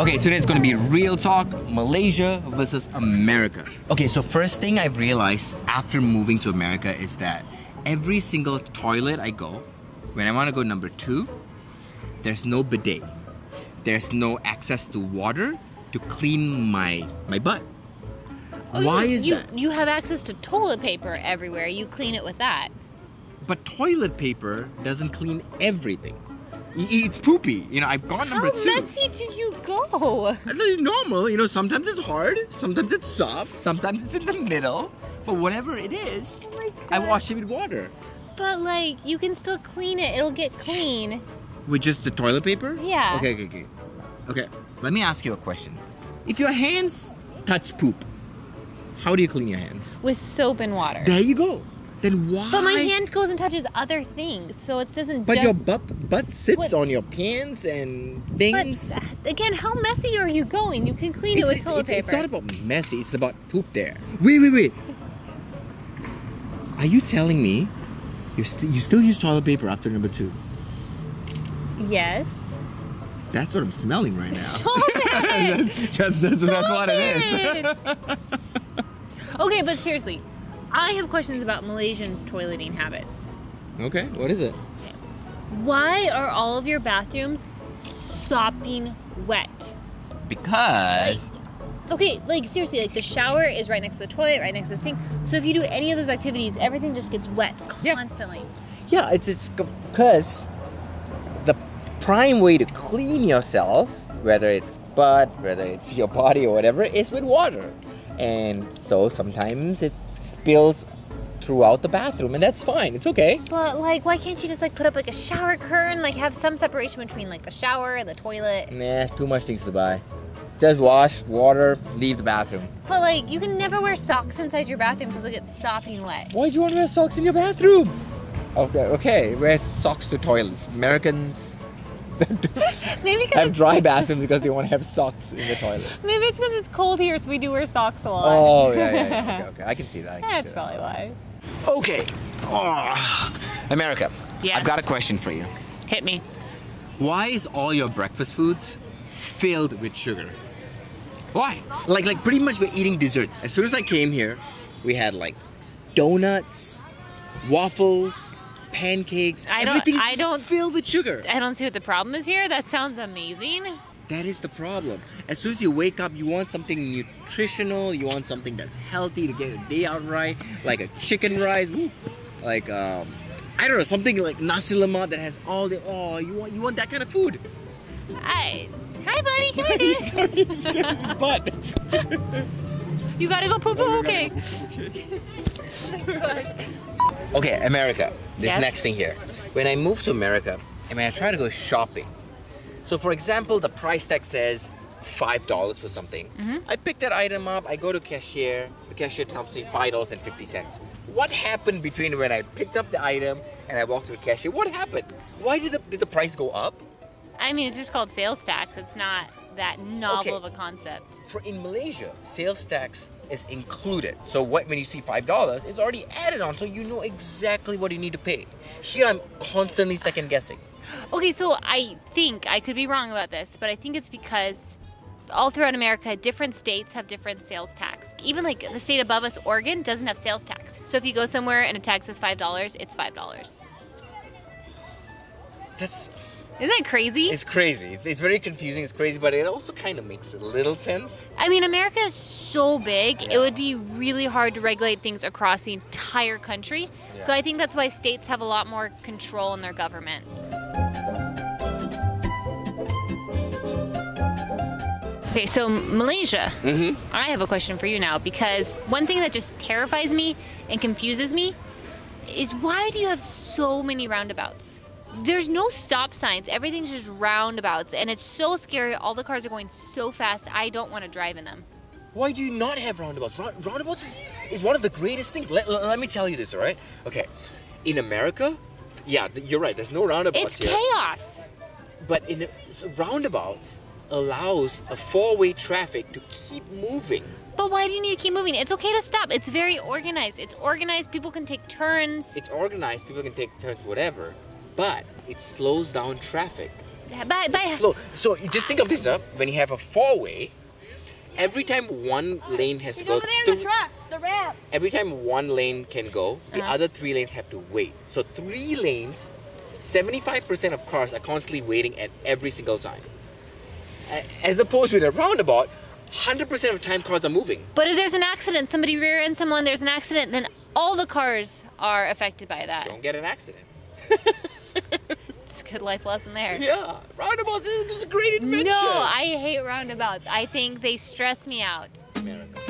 Okay, today today's gonna be real talk Malaysia versus America. Okay, so first thing I've realized after moving to America is that every single toilet I go, when I wanna go number two, there's no bidet. There's no access to water to clean my my butt. Oh, Why you, is you, that? You have access to toilet paper everywhere. You clean it with that. But toilet paper doesn't clean everything. It's poopy. You know, I've gone number How two. messy do you go? It's normal, you know, sometimes it's hard, sometimes it's soft, sometimes it's in the middle. But whatever it is, Oh I wash it with water. But like, you can still clean it. It'll get clean. With just the toilet paper? Yeah. Okay, okay, okay. Okay, let me ask you a question. If your hands touch poop, how do you clean your hands? with soap and water. There you go. Then why? But my hand goes and touches other things, so it doesn't. But just, your butt, butt sits What? on your pants and things. uh, again, how messy are you going? You can clean it with toilet it's, paper. it's not about messy, it's about poop there. Wait, wait, wait. Are you telling me you, st- you still use toilet paper after number two? yes. That's what I'm smelling right now. Stop it. that's, that's, that's what it is. okay, but seriously, I have questions about Malaysians' toileting habits. okay, what is it? Why are all of your bathrooms sopping wet? Because. Okay, like seriously, like the shower is right next to the toilet, right next to the sink. So if you do any of those activities, everything just gets wet constantly. Yeah. Yeah, it's it's because the prime way to clean yourself, whether it's butt, whether it's your body or whatever, is with water. And so sometimes it spills throughout the bathroom, and that's fine. It's okay. But like, why can't you just like put up like a shower curtain, like have some separation between like the shower and the toilet? Nah, too much things to buy. Just wash, water, leave the bathroom. But like, you can never wear socks inside your bathroom because it gets sopping wet. Why do you want to wear socks in your bathroom? Okay, okay, wear socks to toilets. Americans Maybe have dry bathrooms because they want to have socks in the toilet. maybe it's because it's cold here, so we do wear socks a lot. Oh, yeah, yeah, yeah. Okay, okay. I can see that. I can That's see probably why. Okay. Oh, America. Yes. I've got a question for you. Hit me. Why is all your breakfast foods filled with sugar? Why? Like, like pretty much we're eating dessert. As soon as I came here, we had like donuts, waffles, pancakes. I don't- Everything's I don't- filled with sugar. I don't see what the problem is here. That sounds amazing. That is the problem. As soon as you wake up, you want something nutritional. You want something that's healthy to get your day out right, like a chicken rice, like um, I don't know, something like nasi lemak that has all the oh, you want you want that kind of food. Hi. Hi, buddy. Come here, dude. but You gotta go poo poo. Okay. okay, America. This Yes. next thing here. When I moved to America, I mean, I try to go shopping. So, for example, the price tag says five dollars for something. Mm-hmm. I pick that item up. I go to cashier. The cashier tells me five dollars and fifty cents. What happened between when I picked up the item and I walked to the cashier? What happened? Why did the, did the price go up? I mean, it's just called sales tax. It's not that novel Okay. of a concept. For in Malaysia, sales tax is included. So what when you see five dollars, it's already added on, so you know exactly what you need to pay. Here, I'm constantly second guessing. Okay, so I think I could be wrong about this, but I think it's because all throughout America, different states have different sales tax. Even like the state above us, Oregon, doesn't have sales tax. So if you go somewhere and a tax is five dollars, it's five dollars. That's Isn't that crazy? it's crazy. It's, it's very confusing. It's crazy, but it also kind of makes a little sense. I mean, America is so big, Yeah. it would be really hard to regulate things across the entire country. So I think that's why states have a lot more control in their government. Okay, so Malaysia. Mm-hmm. I have a question for you now because one thing that just terrifies me and confuses me is why do you have so many roundabouts? There's no stop signs. Everything's just roundabouts, and it's so scary. All the cars are going so fast. I don't want to drive in them. Why do you not have roundabouts? Roundabouts is, is one of the greatest things. Let, let, let me tell you this, all right? Okay, in America, yeah, you're right. There's no roundabouts It's here. chaos. But in so roundabouts allows a four-way traffic to keep moving. But why do you need to keep moving? It's okay to stop. It's very organized. It's organized. People can take turns. It's organized. People can take turns, whatever. But it slows down traffic. by, by slow. So you just think of this up when you have a four-way. Every time one lane has to He's go, over there in the truck, the ramp. every time one lane can go, the Uh-huh. other three lanes have to wait. So three lanes, 75% of cars are constantly waiting at every single time. As opposed with a roundabout, 100% of the time cars are moving. But if there's an accident, somebody rear ends someone, there's an accident, then all the cars are affected by that. Don't get an accident. It's a good life lesson there. Yeah, roundabouts this is a great invention. No, I hate roundabouts. I think they stress me out. America.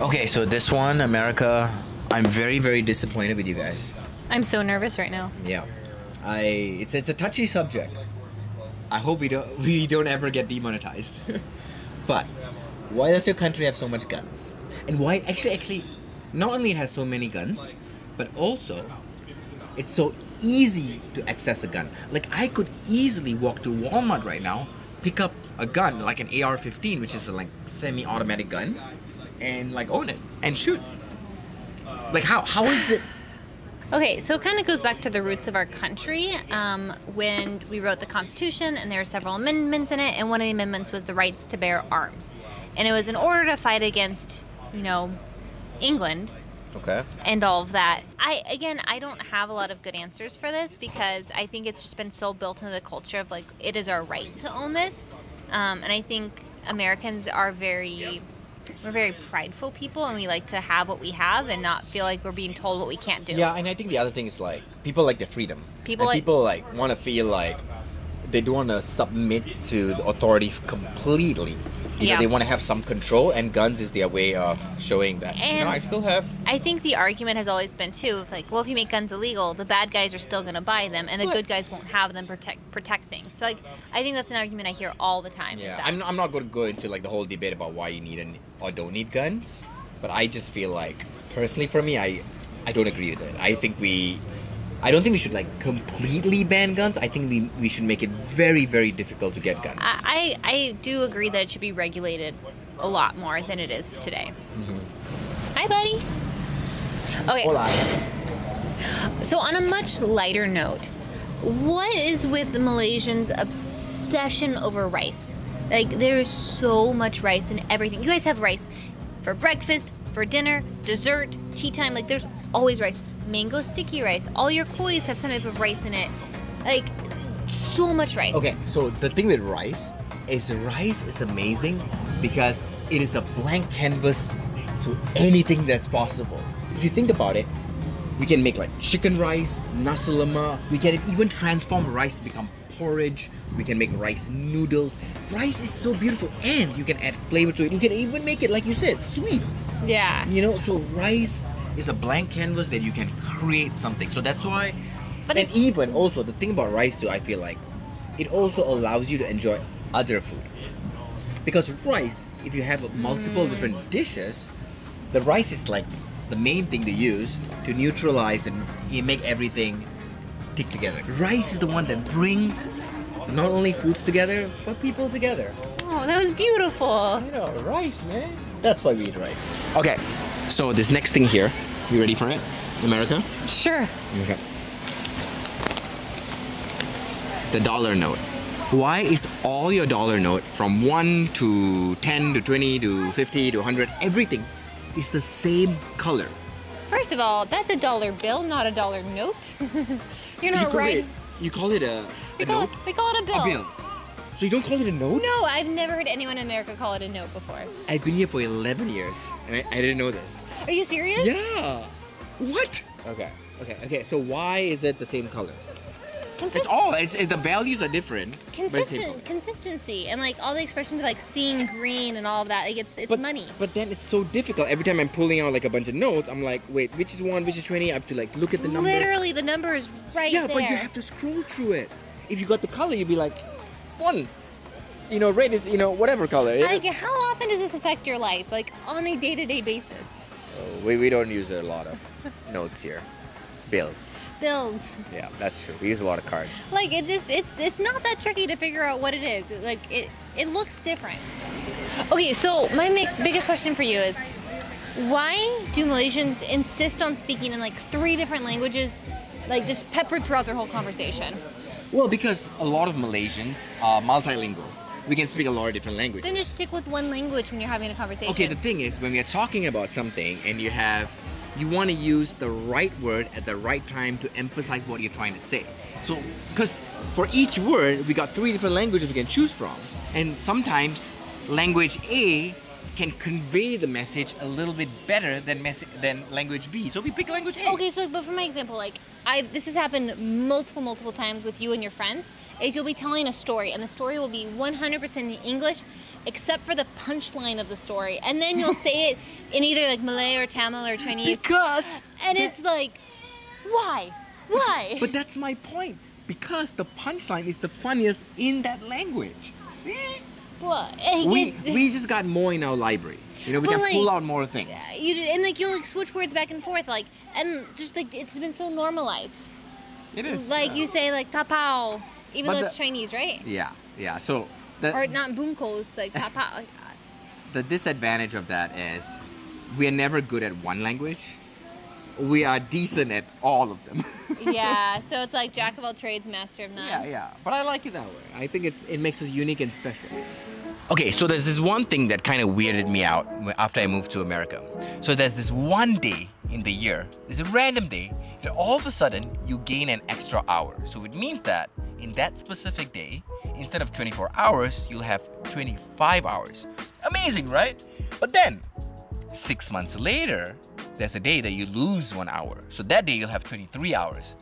Okay, so this one, America, I'm very, very disappointed with you guys. I'm so nervous right now. Yeah, I it's it's a touchy subject. I hope we don't we don't ever get demonetized. but why does your country have so much guns? And why actually actually not only it has so many guns, but also it's so easy to access a gun. Like I could easily walk to Walmart right now, pick up a gun like an AR-15, which is a like semi-automatic gun, and like own it and shoot. Like how how is it? Okay, so it kind of goes back to the roots of our country. Um, when we wrote the Constitution, and there are several amendments in it, and one of the amendments was the rights to bear arms, and it was in order to fight against, you know, England Okay. and all of that. I again, I don't have a lot of good answers for this because I think it's just been so built into the culture of like it is our right to own this, um, and I think Americans are very. We're very prideful people, and we like to have what we have and not feel like we're being told what we can't do. Yeah, and I think the other thing is like people like their freedom. People like- people like want to feel like they don't want to submit to the authority completely. You Yeah. know, they want to have some control, and guns is their way of showing that. you know, I still have. I think the argument has always been too, of like, well, if you make guns illegal, the bad guys are still going to buy them, and the But- good guys won't have them protect protect things. So like, I think that's an argument I hear all the time. Yeah, I'm, I'm not going to go into like the whole debate about why you need an, or don't need guns, but I just feel like personally for me, I I don't agree with it. I think we. I don't think we should like completely ban guns. I think we, we should make it very very difficult to get guns. I, I do agree that it should be regulated a lot more than it is today. Mm-hmm. Hi, buddy. Okay. Hola. So, on a much lighter note, what is with the Malaysians' obsession over rice? Like, there's so much rice in everything. You guys have rice for breakfast, for dinner, dessert, tea time. Like, there's always rice. Mango sticky rice. All your kuihs have some type of rice in it. Like, so much rice. Okay, so the thing with rice is rice is amazing because it is a blank canvas to anything that's possible. If you think about it, we can make like chicken rice, nasi lemak. We can even transform rice to become porridge. We can make rice noodles. Rice is so beautiful, and you can add flavor to it. You can even make it, like you said, sweet. Yeah. You know, so rice is a blank canvas that you can create something. So that's why. But and even also the thing about rice too, I feel like it also allows you to enjoy other food. Because rice, if you have multiple Mm. different dishes, the rice is like the main thing to use to neutralize and you make everything tick together. Rice is the one that brings not only foods together, but people together. Oh, that was beautiful. You know, rice, man. That's why we eat rice. Okay, so this next thing here, you ready for it? America? Sure. Okay. The dollar note. Why is all your dollar note from 1 to 10 to 20 to 50 to 100, everything is the same color? First of all, that's a dollar bill, not a dollar note. You're not call right. it, you call it a, We a call, note? it, we call it a bill. A bill. So you don't call it a note? No, I've never heard anyone in America call it a note before. I've been here for 11 years and I, I didn't know this. Are you serious? Yeah. What? Okay. Okay. Okay. So why is it the same color? It's all. It's, it, the values are different. but it's same consistent consistency and like all the expressions of like seeing green and all of that. Like it's it's But, money. but then it's so difficult. Every time I'm pulling out like a bunch of notes, I'm like, wait, which is one, which is twenty? I have to like look at the number. Literally, the number is right yeah, there. but you have to scroll through it. If you got the color, you'd be like, one. You know, red is you know whatever color. Yeah. Like, how often does this affect your life? Like on a day-to-day basis. Oh, we we don't use a lot of notes here. Bills. Bills. Yeah, that's true. We use a lot of cards. Like it just it's it's not that tricky to figure out what it is. Like it it looks different. Okay, so my mi- biggest question for you is Why do Malaysians insist on speaking in like three different languages, like just peppered throughout their whole conversation? Well, because a lot of Malaysians are multilingual. We can speak a lot of different languages. Then just stick with one language when you're having a conversation. Okay, the thing is, when we are talking about something and you have, you want to use the right word at the right time to emphasize what you're trying to say. So, because for each word, we got three different languages we can choose from. And sometimes language A can convey the message a little bit better than mes- than language B. So we pick language A. Okay, so but for my example, like I this has happened multiple multiple times with you and your friends. Is you'll be telling a story and the story will be 100% in English except for the punchline of the story. And then you'll say it in either like Malay or Tamil or Chinese. Because and it's like why? Why? But that's my point. Because the punchline is the funniest in that language. See? We we just got more in our library. You know, we But, can like, pull out more things. you just, and like you'll like switch words back and forth like and just like it's been so normalized. It is. Like you say like tapao even But though the- it's Chinese, right? Yeah, yeah. So the Or not bungkus like tapao. like, uh the disadvantage of that is we are never good at one language. We are decent at all of them. yeah, so it's like jack of all trades, master of none. yeah, yeah. But I like it that way. I think it's it makes us unique and special. Okay, so there's this one thing that kind of weirded me out after I moved to America. So there's this one day in the year, there's a random day, that all of a sudden you gain an extra hour. So it means that in that specific day, instead of 24 hours, you'll have 25 hours. Amazing, right? But then, six months later, there's a day that you lose one hour. So that day you'll have 23 hours.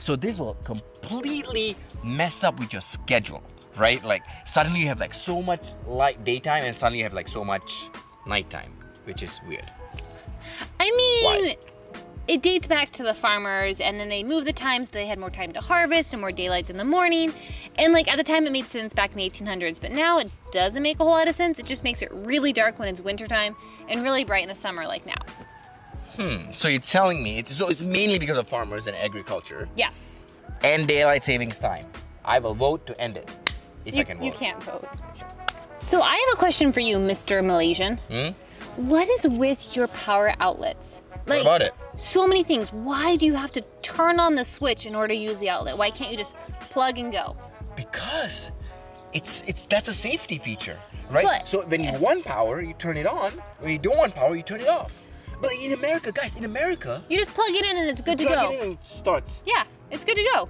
So this will completely mess up with your schedule, right? Like suddenly you have like so much light daytime and suddenly you have like so much nighttime, which is weird. I mean, Why? It dates back to the farmers, and then they moved the time so they had more time to harvest and more daylight in the morning. And like at the time, it made sense back in the 1800s, but now it doesn't make a whole lot of sense. It just makes it really dark when it's wintertime and really bright in the summer, like now. Hmm. So you're telling me it's so it's mainly because of farmers and agriculture Yes. and daylight savings time. I will vote to end it if I You, can vote. you can't vote. So I have a question for you, Mr. Malaysian. Hmm? What is with your power outlets? What about it? So many things. Why do you have to turn on the switch in order to use the outlet? Why can't you just plug and go? Because it's it's that's a safety feature, right? But- so when you want power, you turn it on. When you don't want power, you turn it off. But in America, guys, in America, You just plug it in and it's good to plug go. it in and it starts. Yeah, it's good to go.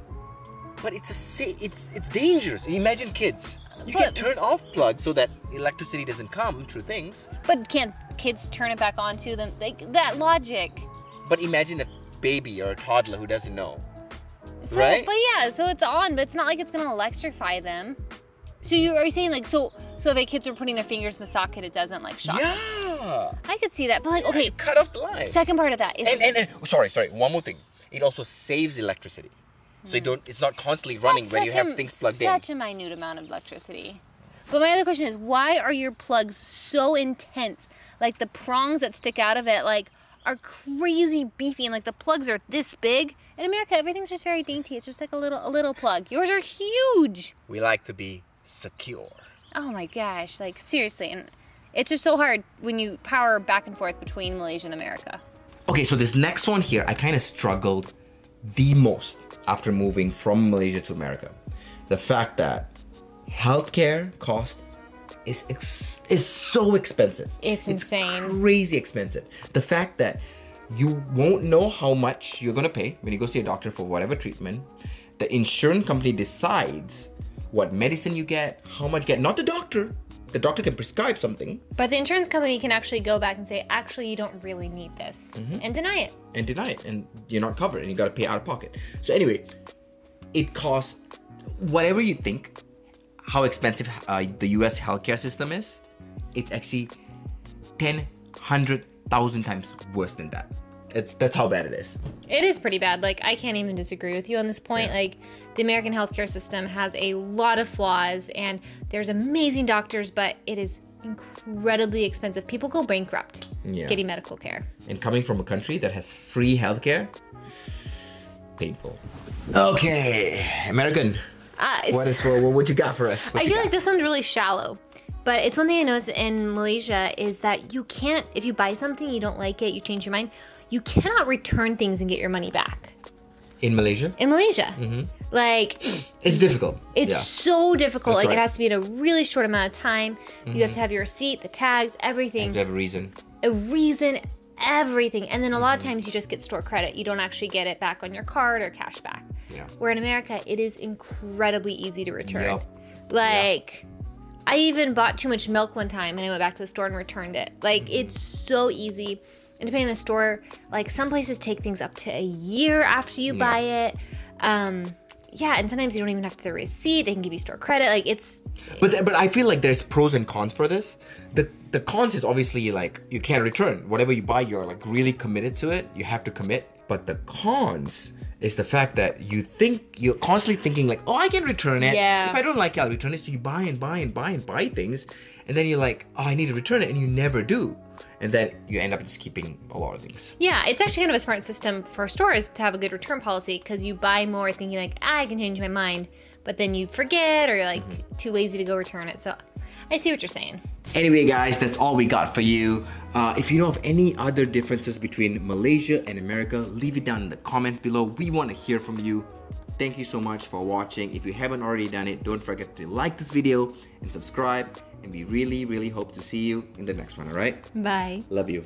But it's a sa- it's it's dangerous. Imagine kids. You But- can turn off plugs so that electricity doesn't come through things. But can't kids turn it back on to them? Like that logic. But imagine a baby or a toddler who doesn't know. So, Right? But yeah, so it's on, but it's not like it's gonna electrify them. So you are you saying like so so if a kids are putting their fingers in the socket, it doesn't like shock? Yeah. I could see that, but like okay, Cut off the line. second part of that is and, and, and oh, sorry, sorry. One more thing. It also saves electricity. So you hmm. don't. It's not constantly running That's when you have a- things plugged in. Such a minute amount of electricity. But my other question is, why are your plugs so intense? Like the prongs that stick out of it, like are crazy beefy, and like the plugs are this big. In America, everything's just very dainty. It's just like a little a little plug. Yours are huge. We like to be secure. Oh my gosh! Like seriously, and it's just so hard when you power back and forth between Malaysia and America. Okay, so this next one here, I kind of struggled the most after moving from Malaysia to America. The fact that healthcare cost is ex- is so expensive. It's insane. crazy expensive. The fact that you won't know how much you're gonna pay when you go see a doctor for whatever treatment. The insurance company decides what medicine you get, how much you get. Not the doctor. The doctor can prescribe something But the insurance company can actually go back and say, actually, you don't really need this, mm-hmm. and deny it. and deny it, and you're not covered, and you gotta pay out of pocket. So anyway, it costs whatever you think how expensive uh, the U.S. healthcare system is. It's actually ten, hundred thousand times worse than that. It's that's how bad it is. It is pretty bad. Like I can't even disagree with you on this point. Yeah. Like the American healthcare system has a lot of flaws and there's amazing doctors, but it is incredibly expensive. People go bankrupt Yeah. getting medical care. And coming from a country that has free healthcare, painful. Okay, American. Uh, What is what, what you got for us? What I feel got? like this one's really shallow. But it's one thing I noticed in Malaysia is that you can't, if you buy something, you don't like it, you change your mind, you cannot return things and get your money back. In Malaysia, In Malaysia. Like, it's difficult. it's yeah. so difficult. That's like, it has to be in a really short amount of time. You have to have your receipt, the tags, everything. You have a reason. a reason, everything. And then a Mm-hmm. lot of times you just get store credit. You don't actually get it back on your card or cash back. Yeah. Where in America, it is incredibly easy to return. Yep. Like, I even bought too much milk one time and I went back to the store and returned it. Like, Mm-hmm. it's so easy. And depending on the store, like some places take things up to a year after you buy it. Um, yeah, and sometimes you don't even have to the receipt. They can give you store credit. Like it's But but I feel like there's pros and cons for this. The the cons is obviously like you can't return whatever you buy. You're like really committed to it. You have to commit. But the cons is the fact that you think you're constantly thinking like, oh, I can return it. Yeah. If I don't like it, I'll return it. So you buy and buy and buy and buy things, and then you're like, oh, I need to return it, and you never do. And then you end up just keeping a lot of things. Yeah, it's actually kind of a smart system for stores to have a good return policy because you buy more thinking like, ah, I can change my mind, but then you forget or you're like too lazy to go return it. So I see what you're saying. Anyway, guys, that's all we got for you. Uh, if you know of any other differences between Malaysia and America, leave it down in the comments below. We want to hear from you. Thank you so much for watching. If you haven't already done it, don't forget to like this video and subscribe. And we really, really hope to see you in the next one, alright? Bye. Love you.